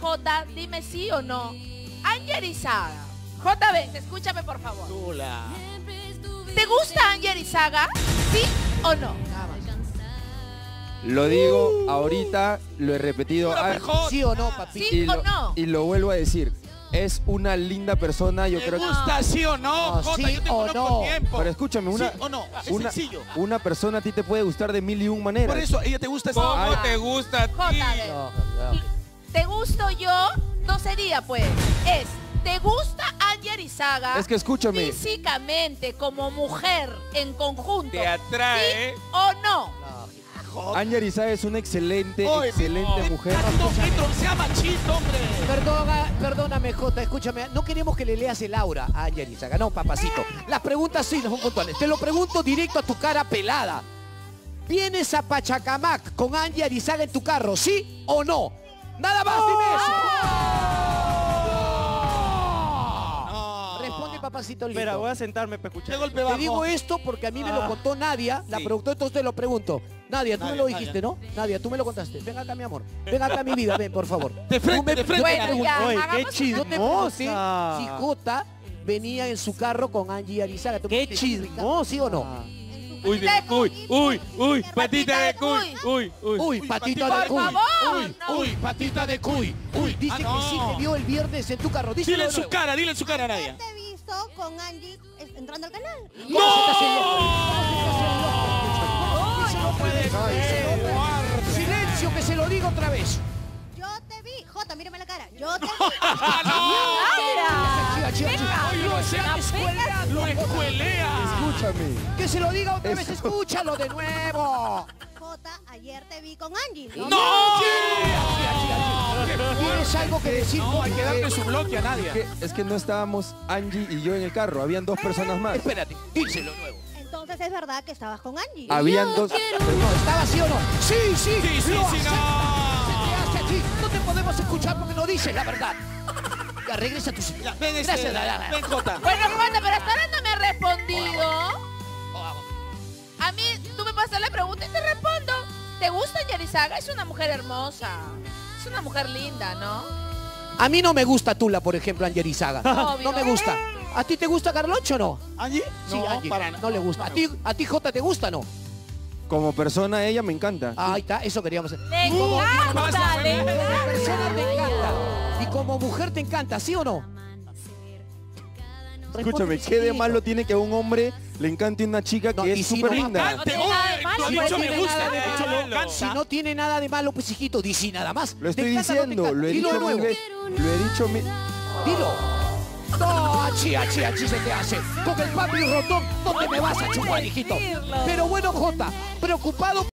J, dime sí o no. Anger Izaga. JB, escúchame por favor. Chula. ¿Te gusta Anger Izaga? ¿Sí o no? Lo digo ahorita, lo he repetido pejota. ¿Sí o no, papi? ¿Sí y, o lo, no? y lo vuelvo a decir. Es una linda persona, yo ¿Te creo que... gusta sí o no? No, Jota, sí yo te o conozco no. tiempo. Pero escúchame, una, ¿Sí o no? Es una, sencillo. una persona a ti te puede gustar de mil y un maneras. Por eso, ella te gusta ¿Cómo Ay, te gusta a ti? JB. No, no. ¿Te gusto yo? No sería pues. Es, ¿te gusta Anger Izaga? Es que escúchame. Físicamente, como mujer, en conjunto. Te atrae. ¿Sí o no? Anger Izaga es una excelente, Oye, excelente no, mujer. Tanto metro, sea machista, hombre. Perdona, perdóname, Jota, escúchame. No queremos que le leas el aura a Ayer Izaga. No, papacito. Las preguntas sí son puntuales. Te lo pregunto directo a tu cara pelada. ¿Vienes a Pachacamac con Anger Izaga en tu carro, sí o no? Nada más, dime eso. No. Responde, papacito lindo. Espera, voy a sentarme para escuchar. ¿Qué golpe Te digo esto porque a mí me lo Ah. contó Nadia, la Sí. productora, entonces te lo pregunto. Nadia, tú me Nadia, lo dijiste, ¿no? Nadia, tú me lo contaste. Ven acá, mi amor. Ven acá, mi vida, ven, por favor. De frente, Tú me- de frente. yo te Bueno, ya, Oye, qué hagamos una- Yo te pregunté chismosa. si Jota venía en su carro con Angie Arizaga. ¿Tú Qué dijiste, chismosa. ¿Sí o no? Uy, de- uy, uy, uy, patita de cuy. Uy, uy. Uy, patita de cuy. favor, Uy, no. uy, patita de cuy. Uy, dice Ah, no. que sí te vio el viernes en tu carro. Dile en su cara, dile en su cara, Nadia. te he visto con Angie entrando al canal. ¿Cómo se te hace loco? No puede ser. Silencio, que se lo digo otra vez. Yo te vi. Jota, mírame la cara. Yo te vi. Escúchame. Que se lo diga otra vez. Escúchalo de nuevo. Jota, ayer te vi con Angie. ¡No! ¿Tienes algo que decir? No, hay que darle Eh, su bloque a Nadia. Que- es que no estábamos Angie y yo en el carro, habían dos personas más. Espérate, díselo nuevo. Entonces es verdad que estabas con Angie. Habían dos... No, ¿estaba sí o no? Sí, sí. Sí, sí, sí, no. Se te hace a ti. No te podemos escuchar porque no dices la verdad. Regresa a tu sitio. Ya, ven, este, Gracias, Dayana. ven, Jota. Bueno, Jota, pero hasta ahora no me ha respondido. A mí, tú me pasas la pregunta y te respondo. ¿Te gusta Anger Izaga? Es una mujer hermosa. Es una mujer linda, ¿no? A mí no me gusta Tula, por ejemplo, Angelizaga. No me gusta. ¿A ti te gusta Carloncho o no? ¿Angie? Sí, no, Angie. para. No le gusta. ¿A ti, ¿A ti, Jota, te gusta o no? Como persona, ella me encanta. Ah, ahí está, eso queríamos hacer. Encanta, le Como encanta. persona te encanta. Y como mujer te encanta, ¿sí o no? Escúchame, ¿qué de malo tiene que a un hombre le encante una chica No, que y es si súper no- linda? No Tú has dicho no me gusta, encanta. Si no tiene nada de malo, pues hijito, di sí nada más. Lo ¿Te estoy encanta o no te diciendo, encanta? lo he Dilo dicho mil nuevo. veces. Lo he dicho mil... Dilo. No, achi, achi, achi se te hace. Con el papi rotón, ¿dónde me vas a chupar, hijito? Pero bueno, Jota, preocupado